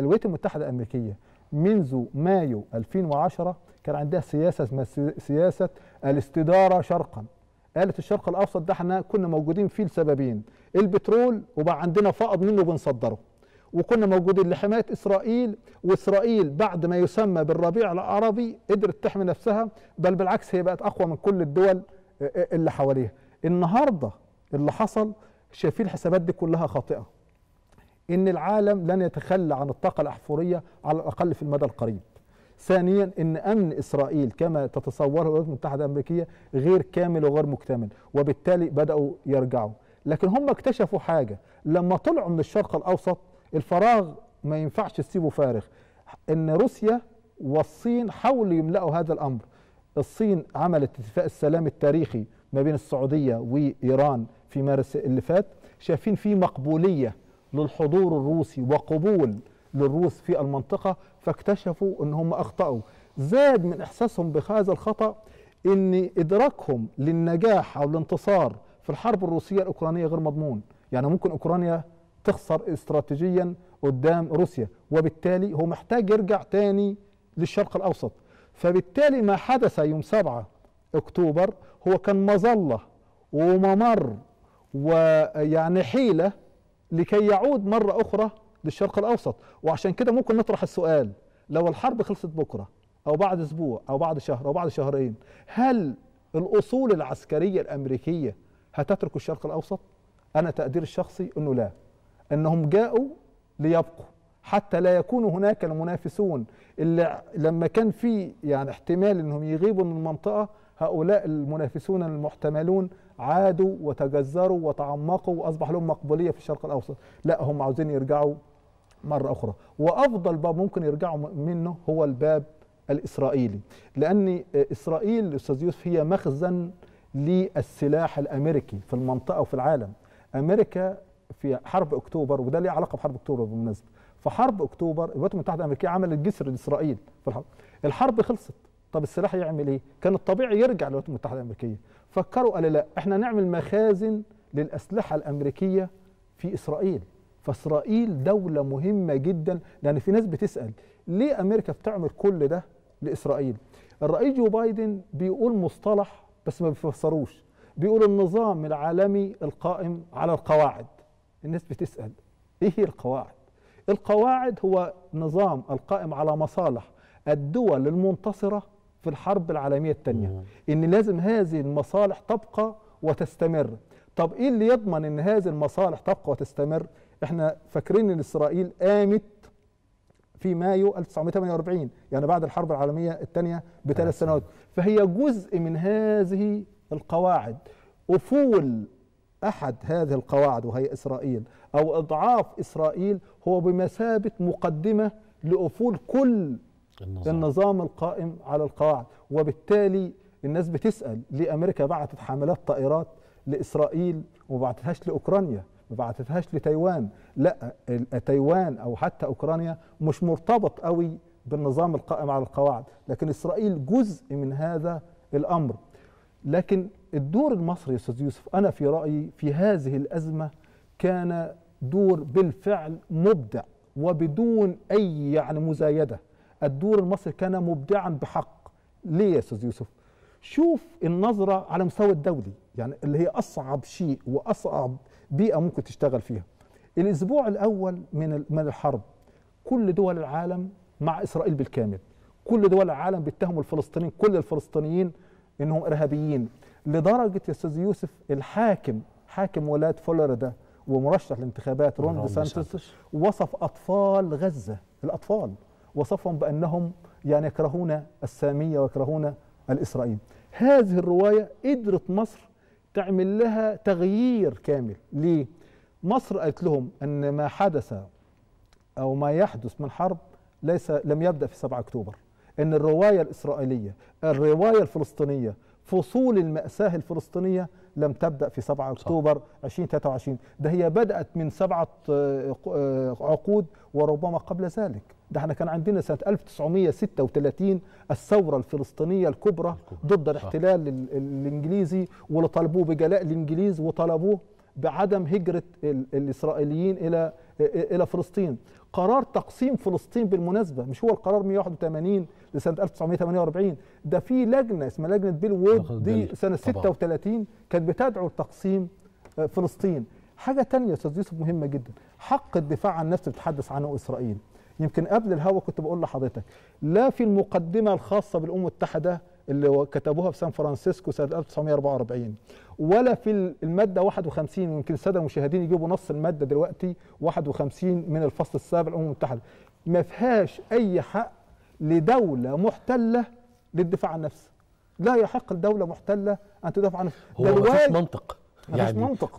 الولايات المتحدة الأمريكية منذ مايو 2010 كان عندها سياسة اسمها سي- سياسة الاستدارة شرقا. قالت الشرق الأوسط ده إحنا كنا موجودين فيه لسببين. البترول وبقى عندنا فائض منه بنصدره وكنا موجودين لحماية إسرائيل وإسرائيل بعد ما يسمى بالربيع العربي قدرت تحمي نفسها بل بالعكس هي بقت أقوى من كل الدول اللي حواليها. النهارده اللي حصل شايفين الحسابات دي كلها خاطئة. إن العالم لن يتخلى عن الطاقة الأحفورية على الأقل في المدى القريب. ثانيا إن أمن إسرائيل كما تتصوره الولايات المتحدة الأمريكية غير كامل وغير مكتمل وبالتالي بدأوا يرجعوا. لكن هم اكتشفوا حاجة لما طلعوا من الشرق الأوسط الفراغ ما ينفعش تسيبه فارغ. إن روسيا والصين حاولوا يملأوا هذا الأمر. الصين عملت اتفاق السلام التاريخي ما بين السعودية وإيران في مارس اللي فات. شايفين فيه مقبولية للحضور الروسي وقبول للروس في المنطقة فاكتشفوا إن هم أخطأوا. زاد من إحساسهم بهذا الخطأ إن إدراكهم للنجاح أو الانتصار في الحرب الروسية الأوكرانية غير مضمون. يعني ممكن أوكرانيا تخسر استراتيجيا قدام روسيا وبالتالي هو محتاج يرجع تاني للشرق الأوسط. فبالتالي ما حدث يوم 7 أكتوبر هو كان مظلة وممر ويعني حيلة لكي يعود مرة أخرى للشرق الأوسط. وعشان كده ممكن نطرح السؤال لو الحرب خلصت بكرة أو بعد أسبوع أو بعد شهر أو بعد شهرين هل الأصول العسكرية الأمريكية هتترك الشرق الأوسط؟ أنا تقديري الشخصي إنه لا. إنهم جاءوا ليبقوا. حتى لا يكون هناك المنافسون اللي لما كان في يعني احتمال إنهم يغيبوا من المنطقة هؤلاء المنافسون المحتملون عادوا وتجذروا وتعمقوا وأصبح لهم مقبولية في الشرق الأوسط. لا هم عاوزين يرجعوا مرة أخرى. وأفضل باب ممكن يرجعوا منه هو الباب الإسرائيلي. لأن إسرائيل أستاذ يوسف هي مخزن للسلاح الأمريكي في المنطقة وفي العالم. أمريكا في حرب أكتوبر وده ليه علاقة بحرب أكتوبر بالمناسبة. في حرب أكتوبر الولايات المتحدة الأمريكية عملت جسر لإسرائيل في الحرب. الحرب خلصت. طب السلاح يعمل إيه؟ كان الطبيعي يرجع للولايات المتحدة الأمريكية. فكروا قالوا لا إحنا نعمل مخازن للأسلحة الأمريكية في إسرائيل. فإسرائيل دولة مهمة جدا لأن في ناس بتسأل ليه أمريكا بتعمل كل ده لإسرائيل؟ الرئيس جو بايدن بيقول مصطلح بس ما بيفسروش. بيقول النظام العالمي القائم على القواعد. الناس بتسأل إيه هي القواعد؟ القواعد هو نظام القائم على مصالح الدول المنتصرة في الحرب العالمية الثانية إن لازم هذه المصالح تبقى وتستمر. طب إيه اللي يضمن إن هذه المصالح تبقى وتستمر؟ إحنا فاكرين إن إسرائيل قامت في مايو 1948 يعني بعد الحرب العالمية الثانية بثلاث سنوات. فهي جزء من هذه القواعد. افول أحد هذه القواعد وهي إسرائيل أو إضعاف إسرائيل هو بمثابة مقدمة لافول كل النظام, النظام القائم على القواعد. وبالتالي الناس بتسأل ليه أمريكا بعتت حاملات طائرات لإسرائيل وما بعتتهاش لأوكرانيا؟ ما بعتتهاش لتايوان. لا تايوان أو حتى أوكرانيا مش مرتبط قوي بالنظام القائم على القواعد. لكن إسرائيل جزء من هذا الأمر. لكن الدور المصري يا أستاذ يوسف أنا في رأيي في هذه الأزمة كان دور بالفعل مبدع وبدون أي يعني مزايدة. الدور المصري كان مبدعا بحق. ليه يا أستاذ يوسف؟ شوف النظرة على مستوى الدولي يعني اللي هي أصعب شيء وأصعب بيئة ممكن تشتغل فيها. الأسبوع الأول من من الحرب كل دول العالم مع إسرائيل بالكامل. كل دول العالم بيتهموا الفلسطينيين كل الفلسطينيين إنهم إرهابيين. لدرجة يا أستاذ يوسف الحاكم حاكم ولاية فلوريدا ومرشح للانتخابات رون سانتوس. وصف أطفال غزة الأطفال. وصفهم بأنهم يعني يكرهون السامية ويكرهون الإسرائيل. هذه الرواية قدرت مصر تعمل لها تغيير كامل. ليه؟ مصر قالت لهم أن ما حدث أو ما يحدث من حرب ليس لم يبدأ في 7 أكتوبر. إن الرواية الإسرائيلية الرواية الفلسطينية فصول المأساة الفلسطينية لم تبدأ في 7 أكتوبر 2023 ده هي بدأت من سبعة عقود وربما قبل ذلك. ده إحنا كان عندنا سنة 1936 الثورة الفلسطينية الكبرى ضد الاحتلال الإنجليزي واللي طالبوه بجلاء الإنجليز وطلبوه بعدم هجرة ال- الإسرائيليين إلى إلى فلسطين. قرار تقسيم فلسطين بالمناسبة مش هو القرار 181 لسنة 1948 ده في لجنة اسمها لجنة بيل وود دي. سنة طبعاً. 36 كانت بتدعو لتقسيم آه، فلسطين. حاجة تانية يا أستاذ يوسف مهمة جدا. حق الدفاع عن النفس بتتحدث عنه إسرائيل. يمكن قبل الهوا كنت بقول لحضرتك لا في المقدمة الخاصة بالأمم المتحدة اللي كتبوها في سان فرانسيسكو سنة 1944 ولا في المادة 51 ويمكن السادة المشاهدين يجيبوا نص المادة دلوقتي 51 من الفصل السابع للأمم المتحدة. ما فيهاش أي حق لدولة محتلة للدفاع عن النفس لا يحق لدولة محتلة أن تدافع عن نفسها. هو مفيش منطق. مفيش منطق.